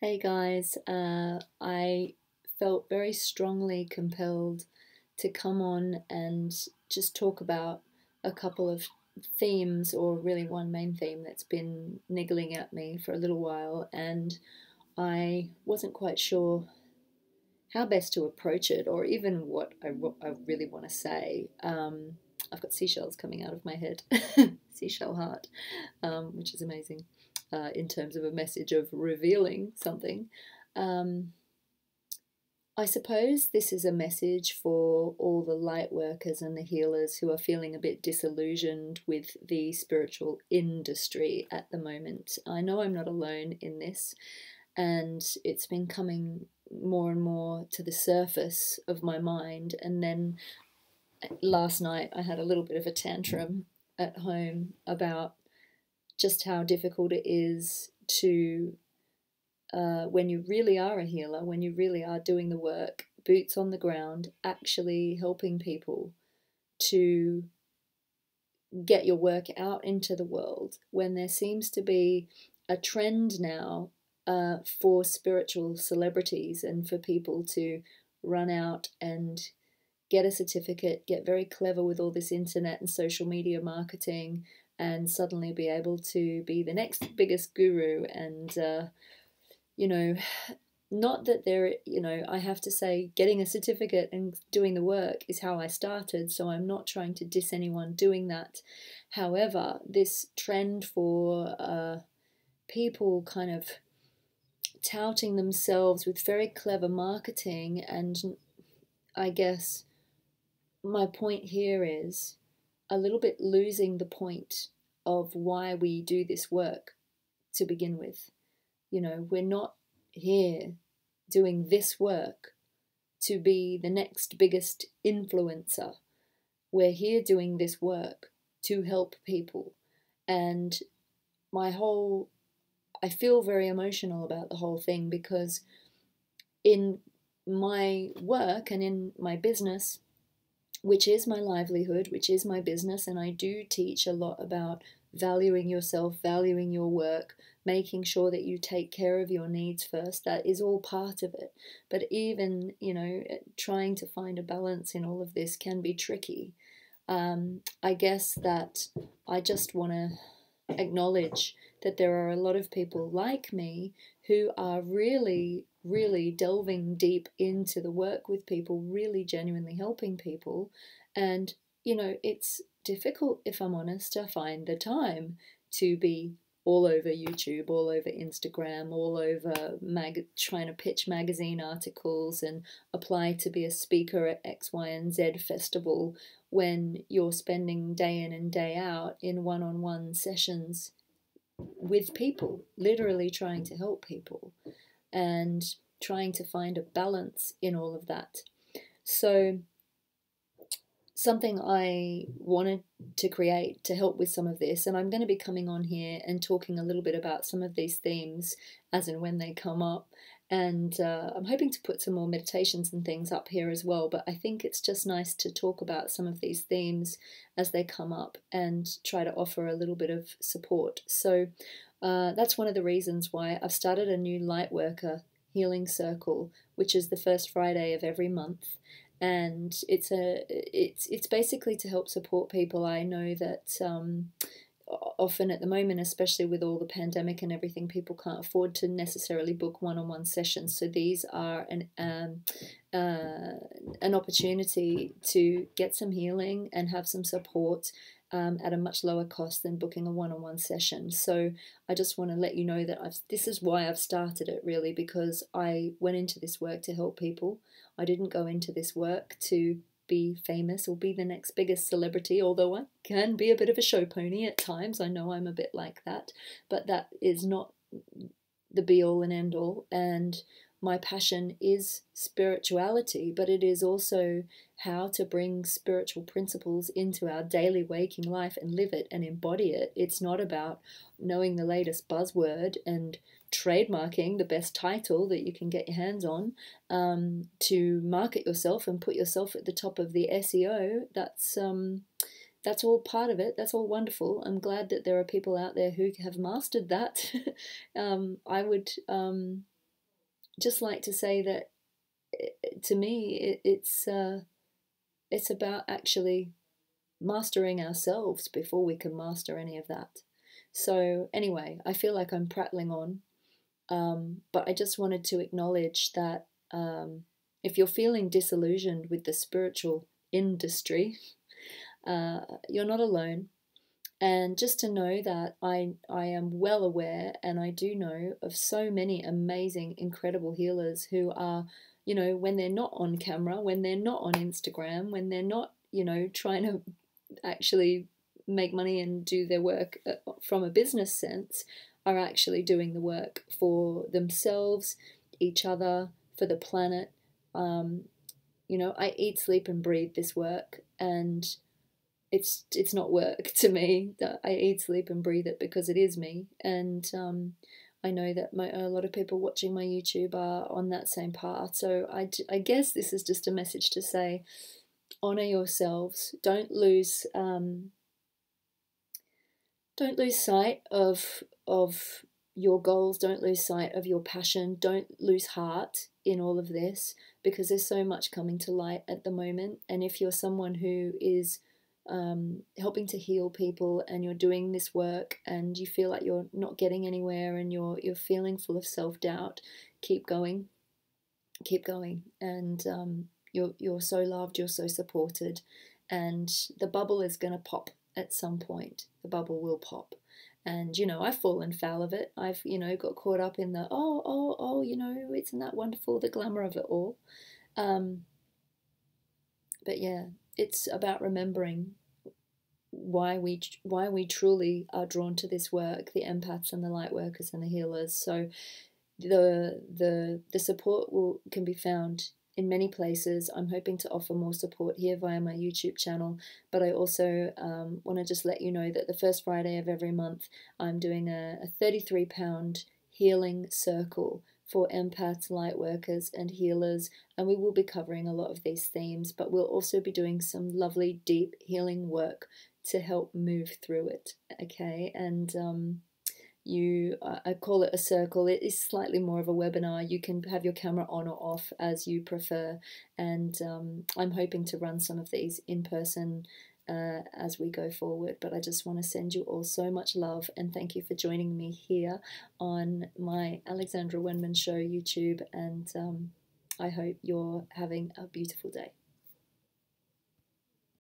Hey guys, uh, I felt very strongly compelled to come on and just talk about a couple of themes, or really one main theme that's been niggling at me for a little while, and I wasn't quite sure how best to approach it or even what I, I really want to say. Um, I've got seashells coming out of my head, seashell heart, um, which is amazing uh, in terms of a message of revealing something. Um, I suppose this is a message for all the light workers and the healers who are feeling a bit disillusioned with the spiritual industry at the moment. I know I'm not alone in this, and it's been coming more and more to the surface of my mind. And then last night, I had a little bit of a tantrum at home about just how difficult it is to, uh, when you really are a healer, when you really are doing the work, boots on the ground, actually helping people to get your work out into the world when there seems to be a trend now uh, for spiritual celebrities and for people to run out and get a certificate, get very clever with all this internet and social media marketing, and suddenly be able to be the next biggest guru. And uh, you know not that there you know i have to say getting a certificate and doing the work is how i started so i'm not trying to diss anyone doing that. However this trend for uh, people kind of touting themselves with very clever marketing and i guess my point here is a little bit losing the point of why we do this work to begin with. You know, we're not here doing this work to be the next biggest influencer. We're here doing this work to help people. And my whole, I feel very emotional about the whole thing because in my work and in my business, which is my livelihood, which is my business, and I do teach a lot about valuing yourself, valuing your work, making sure that you take care of your needs first. That is all part of it. But even, you know, trying to find a balance in all of this can be tricky. Um, I guess that I just want to acknowledge that there are a lot of people like me who are really really delving deep into the work with people, really genuinely helping people. And, you know, it's difficult, if I'm honest, to find the time to be all over YouTube, all over Instagram, all over mag- trying to pitch magazine articles and apply to be a speaker at X, Y, and Z festival when you're spending day in and day out in one on one sessions with people, literally trying to help people and trying to find a balance in all of that. So, something I wanted to create to help with some of this, and I'm going to be coming on here and talking a little bit about some of these themes as and when they come up. And uh, I'm hoping to put some more meditations and things up here as well, but I think it's just nice to talk about some of these themes as they come up and try to offer a little bit of support. So, uh, that's one of the reasons why I've started a new Lightworker Healing Circle, which is the first Friday of every month. And it's a it's it's basically to help support people. I know that um, often at the moment, especially with all the pandemic and everything, people can't afford to necessarily book one-on-one sessions. So these are an um, uh, an opportunity to get some healing and have some support um, at a much lower cost than booking a one-on-one session. So I just want to let you know that I've, this is why I've started it really because I went into this work to help people. I didn't go into this work to be famous or be the next biggest celebrity, although I can be a bit of a show pony at times. I know I'm a bit like that, but that is not the be all and end all. And my passion is spirituality, but it is also how to bring spiritual principles into our daily waking life and live it and embody it. It's not about knowing the latest buzzword and trademarking the best title that you can get your hands on um, to market yourself and put yourself at the top of the SEO. That's um, that's all part of it. That's all wonderful. I'm glad that there are people out there who have mastered that. um, I would um, just like to say that to me, it, it's uh, it's about actually mastering ourselves before we can master any of that. So anyway, I feel like I'm prattling on, um, but I just wanted to acknowledge that um, if you're feeling disillusioned with the spiritual industry, uh, you're not alone. And just to know that I I am well aware and I do know of so many amazing, incredible healers who are you know, when they're not on camera, when they're not on Instagram, when they're not, you know, trying to actually make money and do their work uh, from a business sense, are actually doing the work for themselves, each other, for the planet. Um, you know, I eat, sleep, and breathe this work, and it's it's not work to me. I eat, sleep, and breathe it because it is me, and um, I know that my, a lot of people watching my YouTube are on that same path. So I, I guess this is just a message to say honor yourselves. Don't lose um, don't lose sight of of your goals. Don't lose sight of your passion. Don't lose heart in all of this because there's so much coming to light at the moment. And if you're someone who is um, helping to heal people and you're doing this work and you feel like you're not getting anywhere and you're you're feeling full of self-doubt keep going. Keep going. And um, you're you're so loved you're so supported and the bubble is going to pop at some point. The bubble will pop. And you know I've fallen foul of it. I've you know got caught up in the oh oh oh you know isn't that wonderful? the glamour of it all. Um, but yeah it's about remembering why we why we truly are drawn to this work the empaths and the light workers and the healers. So the the the support will can be found in many places. I'm hoping to offer more support here via my youtube channel but i also um, want to just let you know that the first friday of every month i'm doing a, a 33 pound healing circle for empaths, light workers, and healers, and we will be covering a lot of these themes, but we'll also be doing some lovely, deep healing work to help move through it. Okay, and um, you, I call it a circle. It is slightly more of a webinar. You can have your camera on or off as you prefer, and um, I'm hoping to run some of these in person. Uh, as we go forward. But I just want to send you all so much love and thank you for joining me here on my Alexandra Wenman Show YouTube. And um, I hope you're having a beautiful day.